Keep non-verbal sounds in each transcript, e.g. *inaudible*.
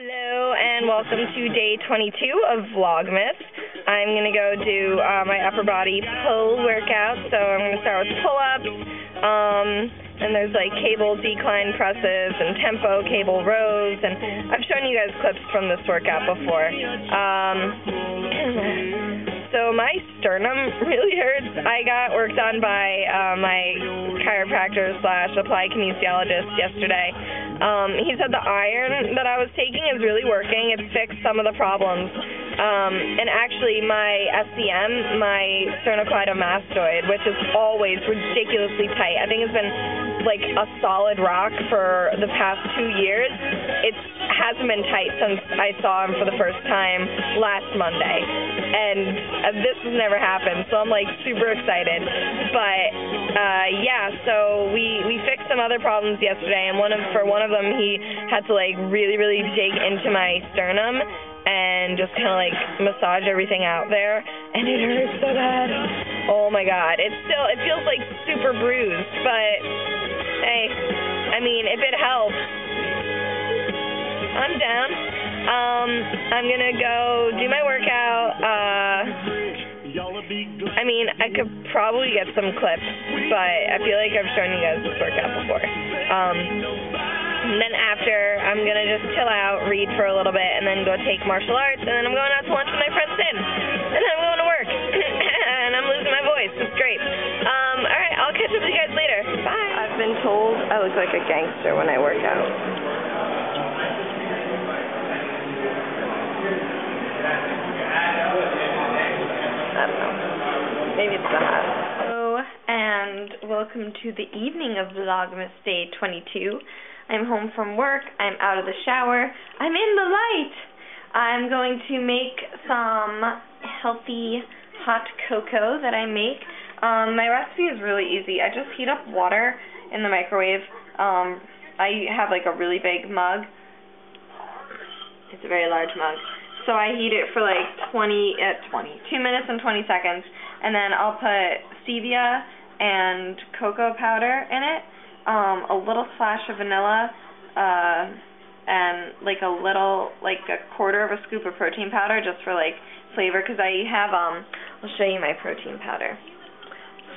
Hello and welcome to day 22 of Vlogmas. I'm going to go do uh, my upper body pull workout, so I'm going to start with pull-ups, um, and there's like cable decline presses and tempo cable rows, and I've shown you guys clips from this workout before. Um, *clears throat* so my sternum *laughs* really hurts. I got worked on by uh, my chiropractor slash applied kinesiologist yesterday. Um, he said the iron that I was taking is really working. It fixed some of the problems. Um, and actually, my SCM, my sternocleidomastoid, which is always ridiculously tight, I think it's been like a solid rock for the past two years. It hasn't been tight since I saw him for the first time last Monday. And uh, this has never happened, so I'm like super excited. But uh, yeah, so we we fixed some other problems yesterday, and one of for one of them he had to like really really dig into my sternum and just kind of like massage everything out there, and it hurts so bad. Oh my god, it's still it feels like super bruised, but I mean if it helps, I'm down. Um, I'm gonna go do my workout. Uh I mean, I could probably get some clips, but I feel like I've shown you guys this workout before. Um, and then after, I'm gonna just chill out, read for a little bit, and then go take martial arts, and then I'm going out to lunch with my friend Sin, and then I'm been told I look like a gangster when I work out. Maybe it's the hat. Hello, and welcome to the evening of Vlogmas Day 22. I'm home from work. I'm out of the shower. I'm in the light. I'm going to make some healthy hot cocoa that I make. Um, my recipe is really easy. I just heat up water in the microwave. Um, I have like a really big mug. It's a very large mug. So I heat it for like 20, uh, 20, 2 minutes and 20 seconds and then I'll put stevia and cocoa powder in it, um, a little splash of vanilla, uh, and like a little, like a quarter of a scoop of protein powder just for like flavor because I have, um, I'll show you my protein powder.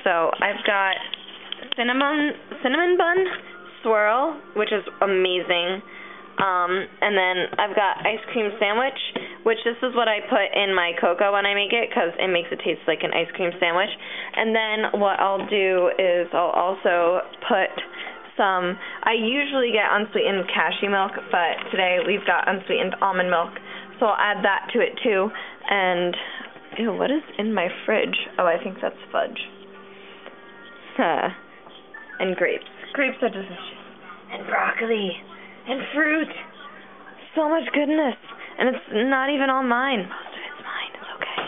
So I've got cinnamon, cinnamon bun swirl, which is amazing. Um, and then I've got ice cream sandwich, which this is what I put in my cocoa when I make it because it makes it taste like an ice cream sandwich. And then what I'll do is I'll also put some, I usually get unsweetened cashew milk, but today we've got unsweetened almond milk. So I'll add that to it too. And, ew, what is in my fridge? Oh, I think that's fudge. Huh. And grapes. Grapes are delicious. And broccoli and fruit. So much goodness. And it's not even all mine. Most of it's mine. It's okay.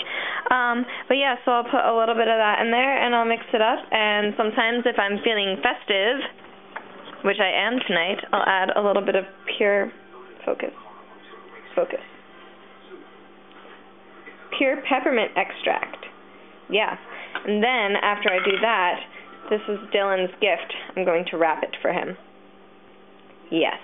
Um, but yeah, so I'll put a little bit of that in there and I'll mix it up. And sometimes if I'm feeling festive, which I am tonight, I'll add a little bit of pure focus. Focus. Pure peppermint extract. Yeah. And then after I do that, this is Dylan's gift. I'm going to wrap it for him. Yes.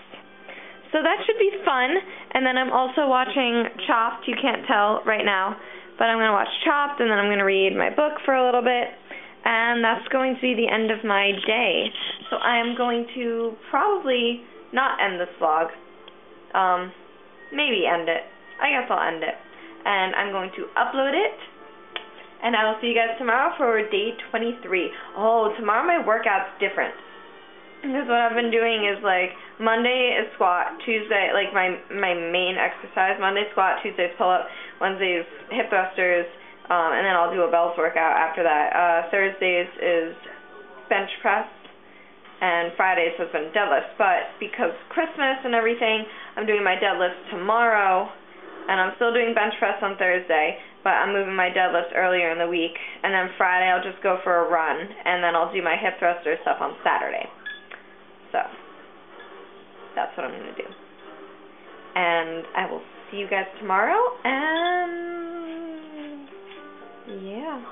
So that should be fun. And then I'm also watching Chopped. You can't tell right now, but I'm going to watch Chopped, and then I'm going to read my book for a little bit. And that's going to be the end of my day. So I am going to probably not end this vlog. Um, maybe end it. I guess I'll end it. And I'm going to upload it. And I will see you guys tomorrow for day 23. Oh, tomorrow my workout's different. Because what I've been doing is like Monday is squat, Tuesday like my my main exercise. Monday squat, Tuesday's pull up, Wednesday's hip thrusters, um, and then I'll do a bells workout after that. Uh, Thursdays is bench press, and Fridays has been deadlifts. But because Christmas and everything, I'm doing my deadlifts tomorrow, and I'm still doing bench press on Thursday. But I'm moving my deadlifts earlier in the week, and then Friday I'll just go for a run, and then I'll do my hip thruster stuff on Saturday. So, that's what I'm going to do. And I will see you guys tomorrow, and yeah.